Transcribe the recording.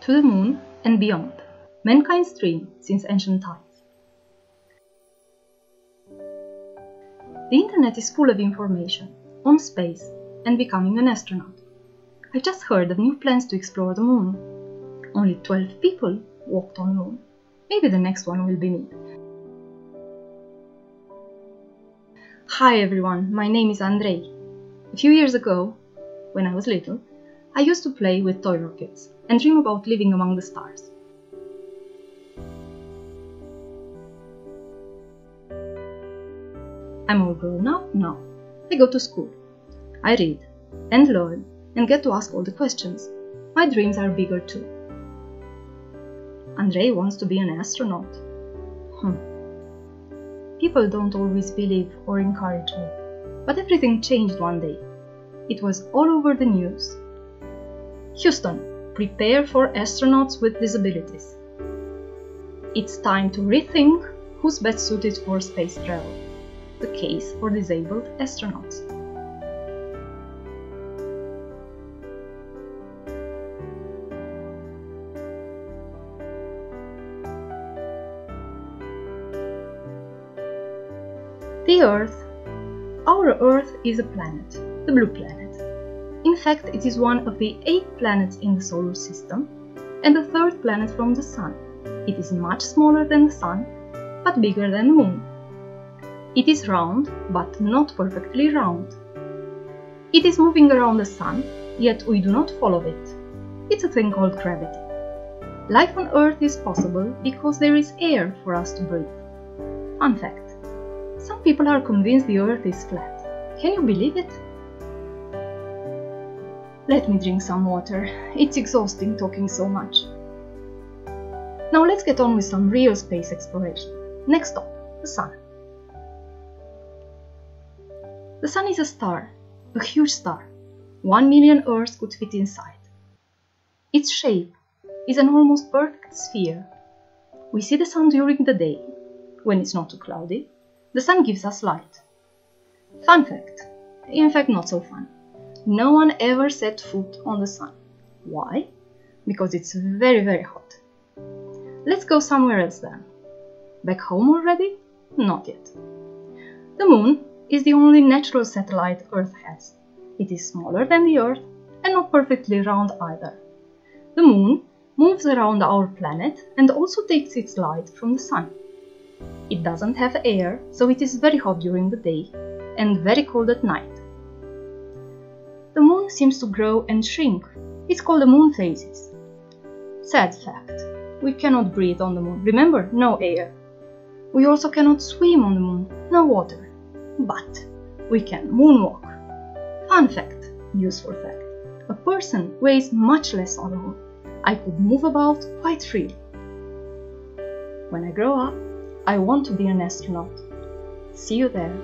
to the moon and beyond, mankind's dream since ancient times. The internet is full of information on space and becoming an astronaut. I just heard of new plans to explore the moon. Only 12 people walked on the moon. Maybe the next one will be me. Hi everyone, my name is Andrei. A few years ago, when I was little, I used to play with toy rockets and dream about living among the stars. I'm all grown up now. I go to school. I read and learn and get to ask all the questions. My dreams are bigger too. Andrei wants to be an astronaut. Hmm. People don't always believe or encourage me, but everything changed one day. It was all over the news. Houston, prepare for astronauts with disabilities. It's time to rethink who's best suited for space travel the case for disabled astronauts. The Earth. Our Earth is a planet, the blue planet. In fact, it is one of the eight planets in the solar system and the third planet from the Sun. It is much smaller than the Sun, but bigger than the Moon. It is round, but not perfectly round. It is moving around the sun, yet we do not follow it. It's a thing called gravity. Life on Earth is possible because there is air for us to breathe. Fun fact. Some people are convinced the Earth is flat. Can you believe it? Let me drink some water. It's exhausting talking so much. Now let's get on with some real space exploration. Next stop, the Sun. The Sun is a star, a huge star. One million Earths could fit inside. Its shape is an almost perfect sphere. We see the Sun during the day, when it's not too cloudy. The Sun gives us light. Fun fact, in fact not so fun. No one ever set foot on the Sun. Why? Because it's very very hot. Let's go somewhere else then. Back home already? Not yet. The Moon is the only natural satellite Earth has. It is smaller than the Earth and not perfectly round either. The Moon moves around our planet and also takes its light from the Sun. It doesn't have air, so it is very hot during the day and very cold at night. Seems to grow and shrink. It's called the moon phases. Sad fact. We cannot breathe on the Moon. Remember, no air. We also cannot swim on the Moon. No water but we can moonwalk. Fun fact, useful fact. A person weighs much less on the moon. I could move about quite freely. When I grow up, I want to be an astronaut. See you there.